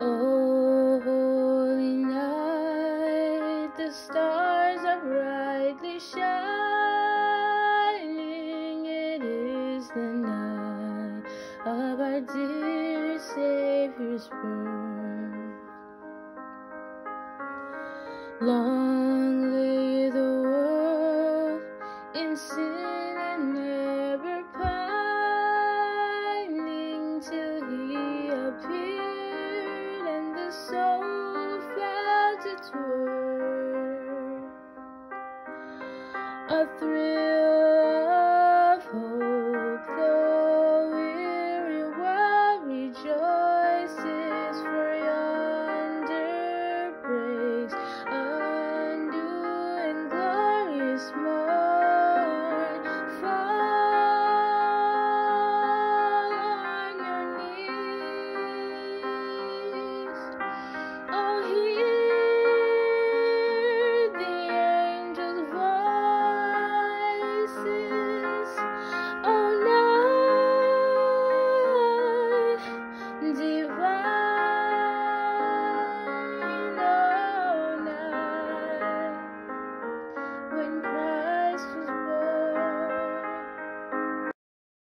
Oh, holy night, the stars are brightly shining. It is the night of our dear Savior's birth. Long lay the world in sin. a thrill.